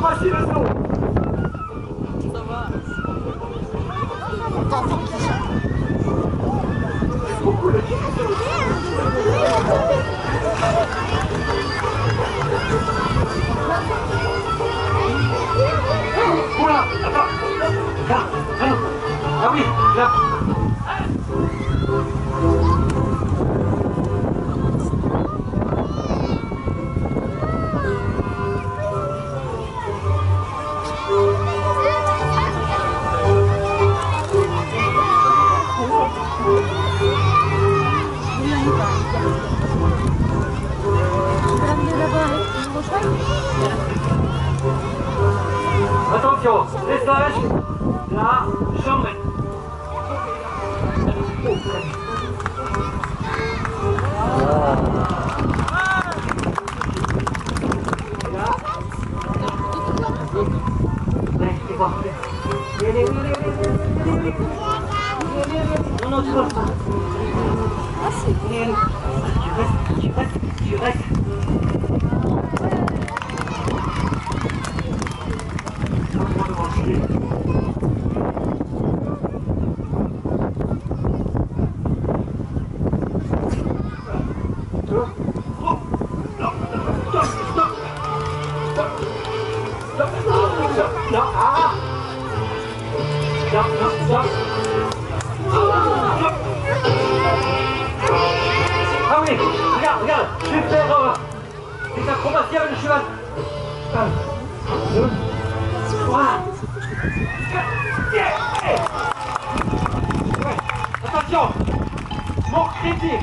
Facile le son Oula, attends. Là, non Ah oui, là Non, non, tu vas pas. Tu restes, tu restes, tu restes. Non, ah Ah oui, regarde, regarde, je vais faire euh, des le cheval. Un, deux, trois. Ouais, Attention. Mon crédit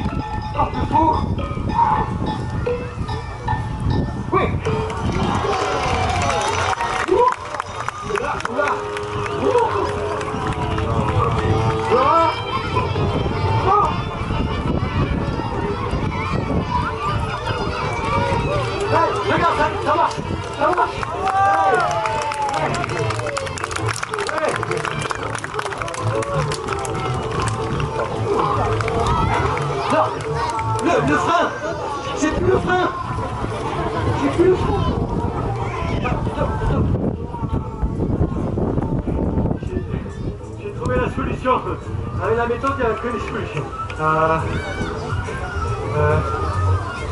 Avec la méthode, il n'y a que des solutions. Euh, euh,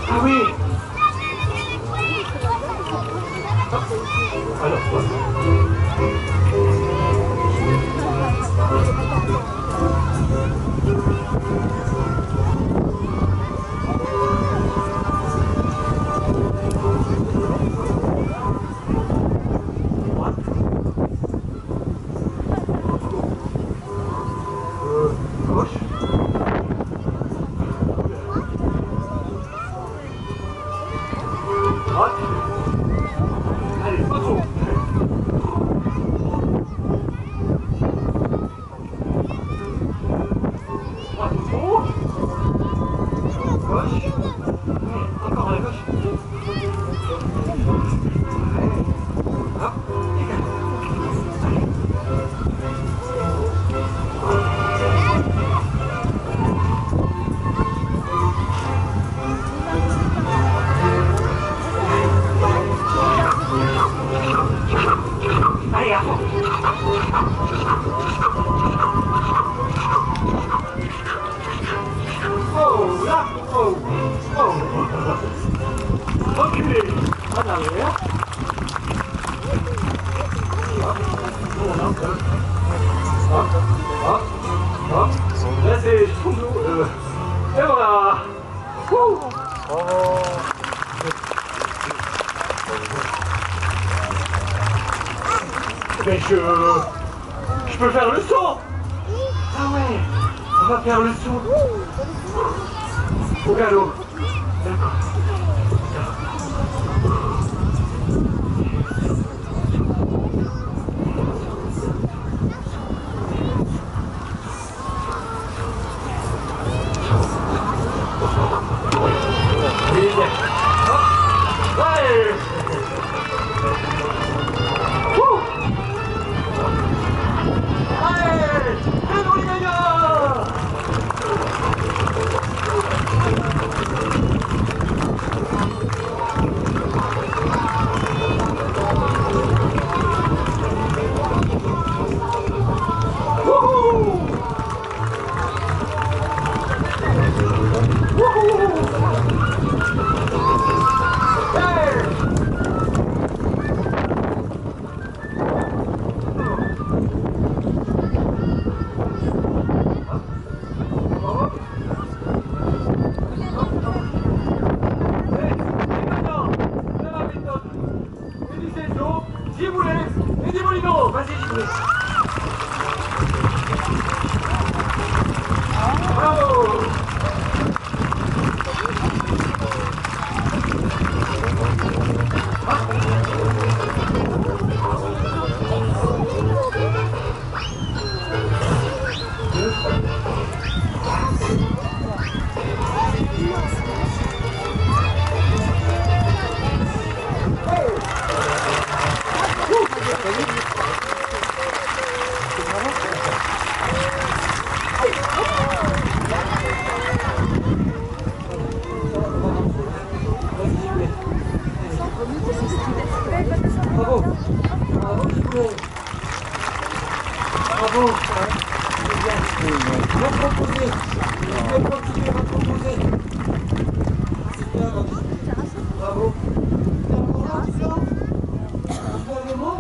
ah oui Alors, quoi. Là, c'est sous nous. Et voilà. Ouh. Mais je... Je peux faire le saut Ah ouais On va faire le saut Au galop D'accord. vas-y, dis-moi. Viens avec moi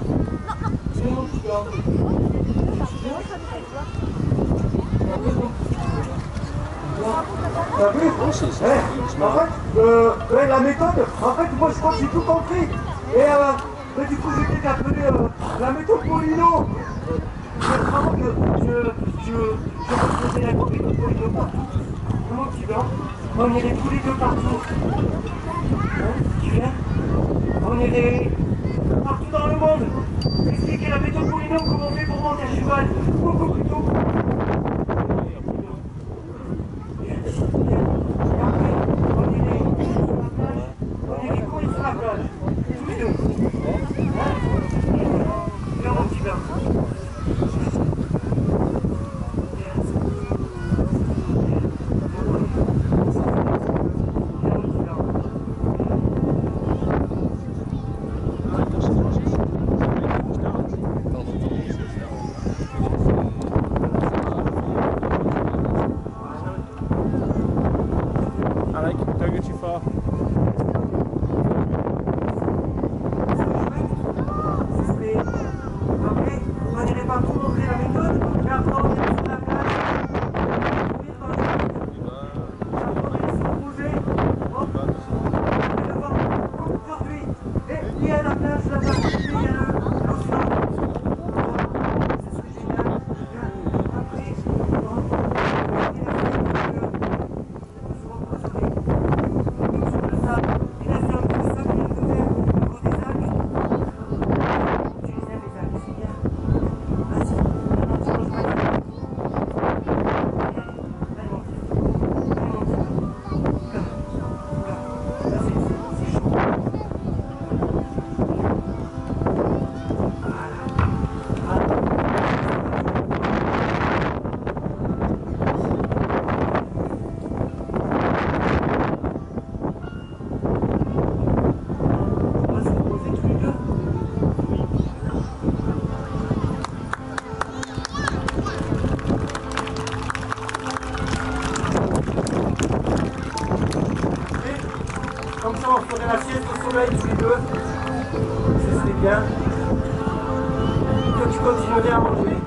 C'est bon, tu viens. T'as vu Eh, En fait, la méthode, en fait, moi je crois que j'ai tout compris. Et euh, mais du coup, j'ai été appelé euh, la méthode Molino. Vraiment que je, je, je la méthode Molino partout. Comment tu viens On irait tous les deux partout. Hein, tu viens On irait Comme ça, on ferait la sieste au soleil tous les deux. Ce serait bien. Que tu continuerais à manger.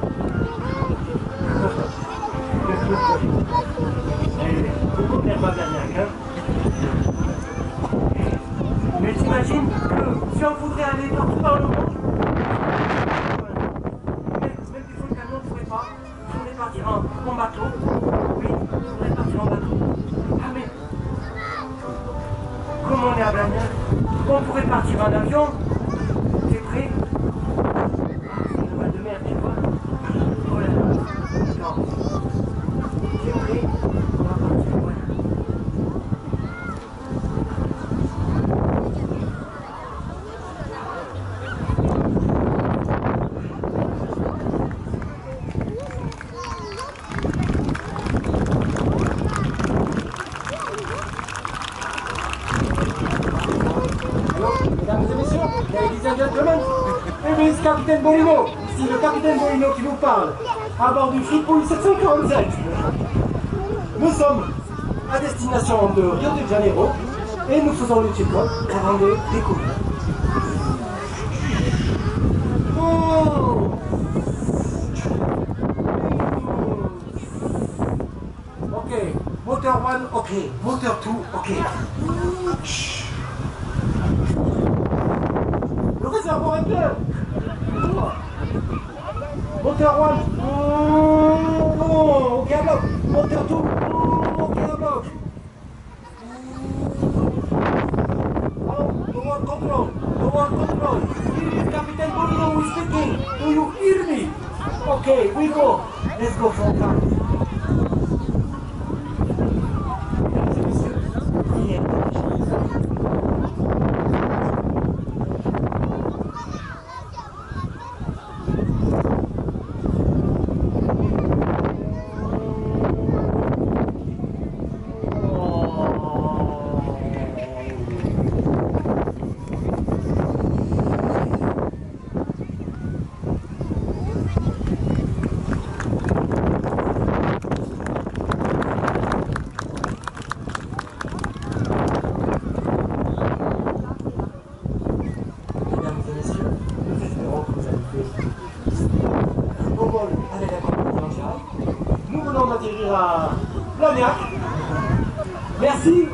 Mais t'imagines que si on voudrait aller partout dans le monde, même, même des fois le camion ne pourrait pas, il faudrait partir en, en bateau. Oui, il faudrait partir en bateau. Ah mais, comme on est à Blagnac, on pourrait partir en avion. T'es prêt C'est une voile de mer, tu vois. Oh là là. Non. T'es prêt On va partir, voilà. Alors, mesdames et messieurs, and gentlemen, eh c'est capitaine Bolino, ici le capitaine Bolino qui vous parle, à bord du Fripouille 747. Nous sommes à destination de Rio de Janeiro et nous faisons le check-up avant de découvrir. Ok, moteur 1, ok, moteur 2, ok. right one. Okay, look. Look two. Okay, look. Hello, control. The control. Here is Captain Bruno speaking. Do you hear me? Okay, we go. Let's go from time. Merci,